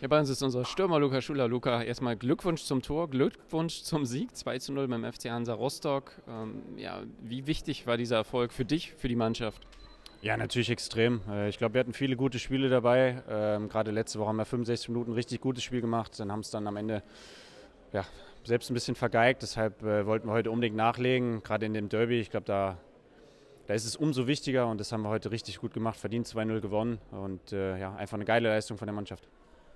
Ja, bei uns ist unser Stürmer Luca Schuler. Luca, erstmal Glückwunsch zum Tor, Glückwunsch zum Sieg 2 zu 0 beim FC Hansa Rostock. Ähm, ja, wie wichtig war dieser Erfolg für dich, für die Mannschaft? Ja, natürlich extrem. Äh, ich glaube, wir hatten viele gute Spiele dabei. Ähm, gerade letzte Woche haben wir 65 Minuten richtig gutes Spiel gemacht. Dann haben es dann am Ende ja, selbst ein bisschen vergeigt. Deshalb äh, wollten wir heute unbedingt nachlegen, gerade in dem Derby. Ich glaube, da, da ist es umso wichtiger und das haben wir heute richtig gut gemacht. Verdient 2-0 gewonnen und äh, ja, einfach eine geile Leistung von der Mannschaft.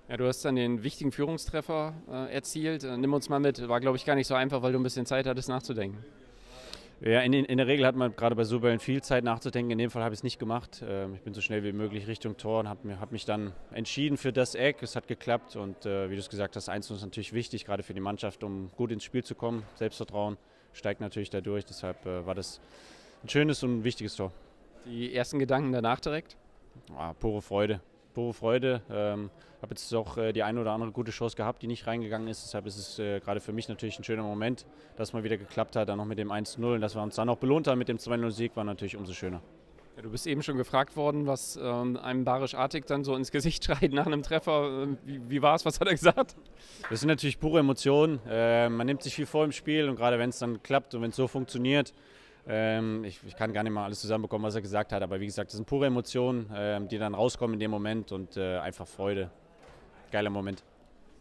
Ja, du hast dann den wichtigen Führungstreffer äh, erzielt. Äh, nimm uns mal mit. War, glaube ich, gar nicht so einfach, weil du ein bisschen Zeit hattest nachzudenken. Ja, in, in der Regel hat man gerade bei so Bällen viel Zeit nachzudenken. In dem Fall habe ich es nicht gemacht. Ähm, ich bin so schnell wie möglich Richtung Tor und habe hab mich dann entschieden für das Eck. Es hat geklappt und äh, wie du es gesagt hast, 1 ist natürlich wichtig, gerade für die Mannschaft, um gut ins Spiel zu kommen. Selbstvertrauen steigt natürlich dadurch. Deshalb äh, war das ein schönes und wichtiges Tor. Die ersten Gedanken danach direkt? Ah, pure Freude pure Freude. Ähm, habe jetzt auch äh, die eine oder andere gute Chance gehabt, die nicht reingegangen ist. Deshalb ist es äh, gerade für mich natürlich ein schöner Moment, dass es mal wieder geklappt hat, dann noch mit dem 1-0 und dass wir uns dann noch belohnt haben mit dem 2-0-Sieg, war natürlich umso schöner. Ja, du bist eben schon gefragt worden, was ähm, einem Barisch Artig dann so ins Gesicht schreit nach einem Treffer. Ähm, wie, wie war es? Was hat er gesagt? Das sind natürlich pure Emotionen. Äh, man nimmt sich viel vor im Spiel und gerade wenn es dann klappt und wenn es so funktioniert, ich, ich, kann gar nicht mal alles zusammenbekommen, was er gesagt hat, aber wie gesagt, das sind pure Emotionen, ähm, die dann rauskommen in dem Moment und äh, einfach Freude. Geiler Moment.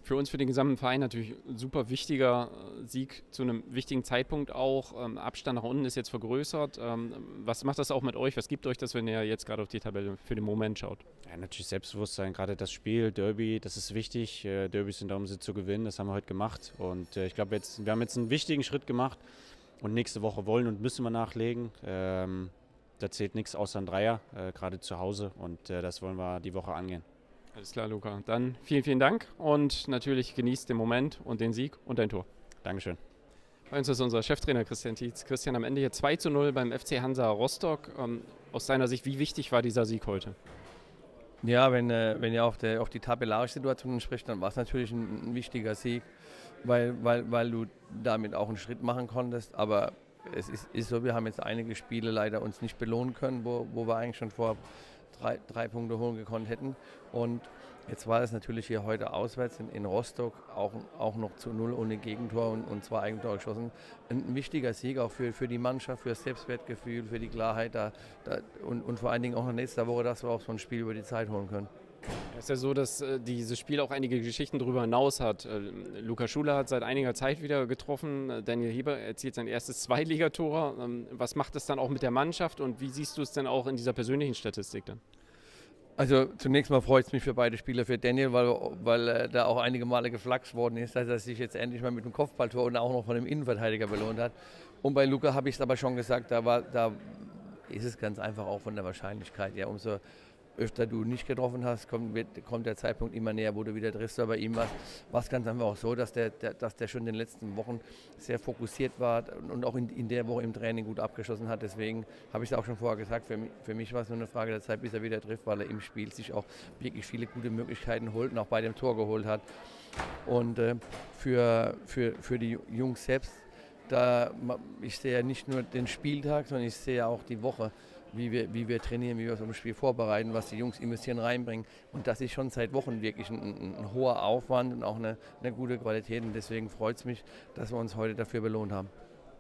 Für uns, für den gesamten Verein natürlich ein super wichtiger äh, Sieg zu einem wichtigen Zeitpunkt auch. Ähm, Abstand nach unten ist jetzt vergrößert. Ähm, was macht das auch mit euch? Was gibt euch das, wenn ihr jetzt gerade auf die Tabelle für den Moment schaut? Ja, natürlich Selbstbewusstsein, gerade das Spiel, Derby, das ist wichtig. Äh, Derbys sind da, um sie zu gewinnen, das haben wir heute gemacht. Und ich glaube, wir haben jetzt einen wichtigen Schritt gemacht. Und nächste Woche wollen und müssen wir nachlegen. Ähm, da zählt nichts außer ein Dreier, äh, gerade zu Hause. Und äh, das wollen wir die Woche angehen. Alles klar, Luca. Dann vielen, vielen Dank und natürlich genießt den Moment und den Sieg und dein Tor. Dankeschön. Bei uns ist unser Cheftrainer Christian Tietz. Christian, am Ende hier 2 zu 0 beim FC Hansa Rostock. Ähm, aus deiner Sicht, wie wichtig war dieser Sieg heute? Ja, wenn, äh, wenn ihr auf, der, auf die tabellarische Situation spricht, dann war es natürlich ein, ein wichtiger Sieg weil, weil, weil du damit auch einen Schritt machen konntest. Aber es ist, ist so, wir haben jetzt einige Spiele leider uns nicht belohnen können, wo, wo wir eigentlich schon vor drei, drei Punkte holen gekonnt hätten. Und jetzt war es natürlich hier heute auswärts in, in Rostock auch, auch noch zu null ohne Gegentor und, und zwei Eigentore geschossen. Ein, wichtiger Sieg auch für, für die Mannschaft, für das Selbstwertgefühl, für die Klarheit da, da und, und vor allen Dingen auch in nächster Woche, dass wir auch so ein Spiel über die Zeit holen können. Es ist ja so, dass äh, dieses Spiel auch einige Geschichten darüber hinaus hat. Äh, Luca Schuler hat seit einiger Zeit wieder getroffen. Äh, Daniel Heber erzielt sein erstes Zweitligator. Ähm, was macht es dann auch mit der Mannschaft und wie siehst du es denn auch in dieser persönlichen Statistik dann? Also zunächst mal freut es mich für beide Spieler, für Daniel, weil, weil äh, da auch einige Male geflaxt worden ist, dass er sich jetzt endlich mal mit dem Kopfballtor und auch noch von dem Innenverteidiger belohnt hat. Und bei Luca habe ich es aber schon gesagt, da, war, da ist es ganz einfach auch von der Wahrscheinlichkeit. Ja, umso öfter du nicht getroffen hast, kommt, wird, kommt der Zeitpunkt immer näher, wo du wieder triffst. Aber bei ihm war es ganz einfach auch so, dass der, der, dass der schon in den letzten Wochen sehr fokussiert war und auch in, in der Woche im Training gut abgeschlossen hat. Deswegen habe ich es auch schon vorher gesagt, für mich, für mich war es nur eine Frage der Zeit, bis er wieder trifft, weil er im Spiel sich auch wirklich viele gute Möglichkeiten holt und auch bei dem Tor geholt hat. Und äh, für, für, für die Jungs selbst, da, ich sehe ja nicht nur den Spieltag, sondern ich sehe auch die Woche wie wir, wie wir trainieren, wie wir so ein Spiel vorbereiten, was die Jungs investieren, reinbringen. Und das ist schon seit Wochen wirklich ein, ein, ein hoher Aufwand und auch eine, eine gute Qualität. Und deswegen freut es mich, dass wir uns heute dafür belohnt haben.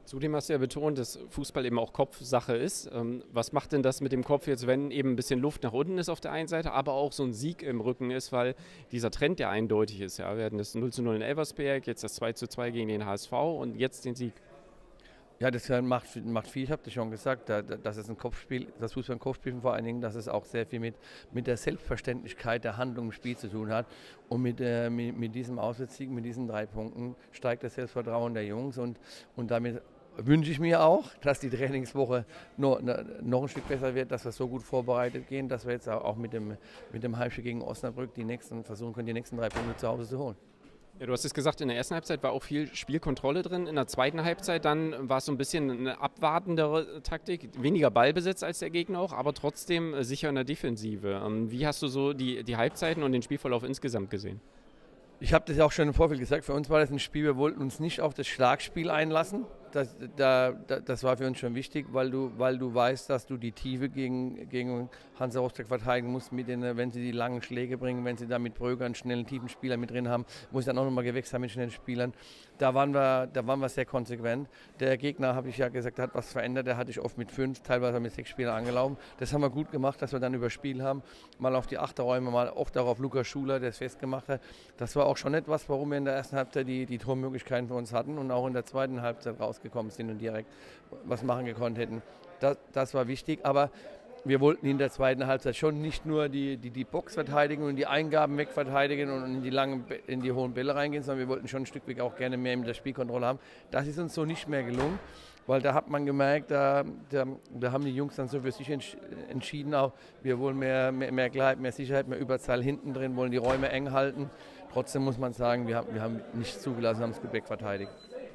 Zudem hast du ja betont, dass Fußball eben auch Kopfsache ist. Ähm, was macht denn das mit dem Kopf jetzt, wenn eben ein bisschen Luft nach unten ist auf der einen Seite, aber auch so ein Sieg im Rücken ist, weil dieser Trend ja eindeutig ist. Ja? Wir hatten das 0 zu 0 in Elversberg, jetzt das 2 zu 2 gegen den HSV und jetzt den Sieg. Ja, das macht, macht viel, ich habe das schon gesagt, das ist ein Kopfspiel, das Fußball ein Kopfspiel vor allen Dingen, dass es auch sehr viel mit, mit der Selbstverständlichkeit der Handlung im Spiel zu tun hat. Und mit, äh, mit, mit, diesem Auswärtssieg, mit diesen drei Punkten steigt das Selbstvertrauen der Jungs und, und damit wünsche ich mir auch, dass die Trainingswoche noch, noch ein Stück besser wird, dass wir so gut vorbereitet gehen, dass wir jetzt auch mit dem, mit dem Heimspiel gegen Osnabrück die nächsten versuchen können, die nächsten drei Punkte zu Hause zu holen. Ja, du hast es gesagt, in der ersten Halbzeit war auch viel Spielkontrolle drin. In der zweiten Halbzeit dann war es so ein bisschen eine abwartendere Taktik, weniger Ballbesitz als der Gegner auch, aber trotzdem äh, sicher in der Defensive. Ähm, wie hast du so die, die Halbzeiten und den Spielverlauf insgesamt gesehen? Ich habe das ja auch schon im Vorfeld gesagt, für uns war das ein Spiel, wir wollten uns nicht auf das Schlagspiel einlassen. Das, da, das war für uns schon wichtig, weil du, weil du weißt, dass du die Tiefe gegen, gegen Hansa Rostock verteidigen musst, mit den, wenn sie die langen Schläge bringen, wenn sie da mit Bröger einen schnellen, tiefen Spieler mit drin haben, muss ich dann auch nochmal gewechselt haben mit schnellen Spielern. Da waren, wir, da waren wir sehr konsequent. Der Gegner, habe ich ja gesagt, hat was verändert. Der hatte ich oft mit fünf, teilweise mit sechs Spielern angelaufen. Das haben wir gut gemacht, dass wir dann über Spiel haben. Mal auf die Achterräume, mal auch darauf Lukas Schuler, der es festgemacht hat. Das war auch schon etwas, warum wir in der ersten Halbzeit die, die Tormöglichkeiten für uns hatten und auch in der zweiten Halbzeit rausgekommen sind und direkt was machen gekonnt hätten. Das, das war wichtig, aber wir wollten in der zweiten Halbzeit schon nicht nur die, die, die Box verteidigen und die Eingaben wegverteidigen und in die, langen, in die hohen Bälle reingehen, sondern wir wollten schon ein Stück weit auch gerne mehr mit der Spielkontrolle haben. Das ist uns so nicht mehr gelungen, weil da hat man gemerkt, da, da, da haben die Jungs dann so für sich entschieden, auch wir wollen mehr, mehr, mehr Klarheit, mehr Sicherheit, mehr Überzahl hinten drin, wollen die Räume eng halten. Trotzdem muss man sagen, wir haben, wir haben nichts zugelassen, haben es gut wegverteidigt.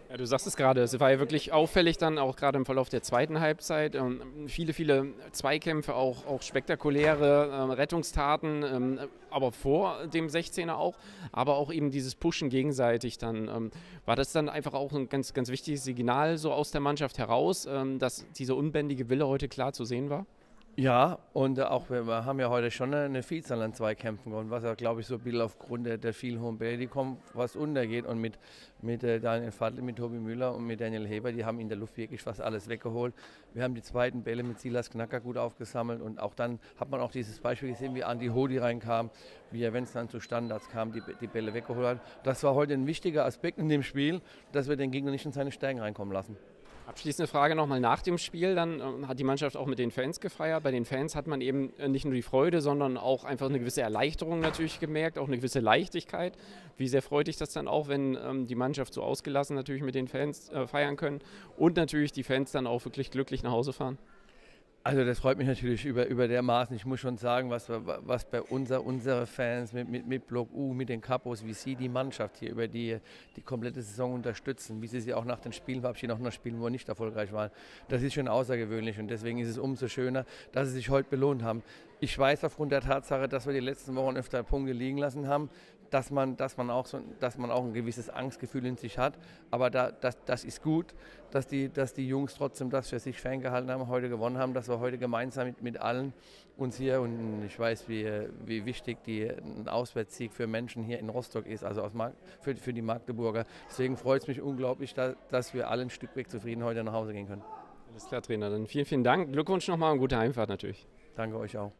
Ja, du sagst es gerade, es war ja wirklich auffällig dann auch gerade im Verlauf der zweiten Halbzeit. Ähm, viele, viele Zweikämpfe, auch, auch spektakuläre äh, Rettungstaten, ähm, aber vor dem 16er auch, aber auch eben dieses Pushen gegenseitig dann. Ähm, war das dann einfach auch ein ganz, ganz wichtiges Signal so aus der Mannschaft heraus, ähm, dass dieser unbändige Wille heute klar zu sehen war? Ja, und auch wir haben ja heute schon eine Vielzahl an Zweikämpfen und was ja, glaube ich, so ein bisschen aufgrund der, der vielen hohen Bälle, die kommen, was untergeht. Und mit, mit äh, Daniel Fadl, mit Tobi Müller und mit Daniel Heber, die haben in der Luft wirklich fast alles weggeholt. Wir haben die zweiten Bälle mit Silas Knacker gut aufgesammelt und auch dann hat man auch dieses Beispiel gesehen, wie Andi Hodi reinkam, wie er, wenn es dann zu Standards kam, die, die Bälle weggeholt hat. Das war heute ein wichtiger Aspekt in dem Spiel, dass wir den Gegner nicht in seine Stärken reinkommen lassen. Abschließende Frage nochmal nach dem Spiel. Dann äh, hat die Mannschaft auch mit den Fans gefeiert. Bei den Fans hat man eben äh, nicht nur die Freude, sondern auch einfach eine gewisse Erleichterung natürlich gemerkt, auch eine gewisse Leichtigkeit. Wie sehr freut dich das dann auch, wenn ähm, die Mannschaft so ausgelassen natürlich mit den Fans äh, feiern können und natürlich die Fans dann auch wirklich glücklich nach Hause fahren? Also das freut mich natürlich über, über dermaßen. Ich muss schon sagen, was, was bei unser, unsere Fans mit, mit, mit Block U, mit den Kapos, wie sie die Mannschaft hier über die, die komplette Saison unterstützen, wie sie sie auch nach den Spielen verabschieden, auch nach Spielen, wo wir nicht erfolgreich waren, das ist schon außergewöhnlich und deswegen ist es umso schöner, dass sie sich heute belohnt haben. Ich weiß aufgrund der Tatsache, dass wir die letzten Wochen öfter Punkte liegen lassen haben, dass man, dass man, auch, so, dass man auch ein gewisses Angstgefühl in sich hat. Aber da, das, das ist gut, dass die, dass die Jungs trotzdem das für sich ferngehalten haben, heute gewonnen haben, dass wir heute gemeinsam mit, mit allen uns hier und ich weiß, wie, wie wichtig die, ein Auswärtssieg für Menschen hier in Rostock ist, also aus Mark, für, für die Magdeburger. Deswegen freut es mich unglaublich, da, dass wir alle ein Stück weg zufrieden heute nach Hause gehen können. Alles klar, Trainer. Dann vielen, vielen Dank. Glückwunsch nochmal und gute Heimfahrt natürlich. Danke euch auch.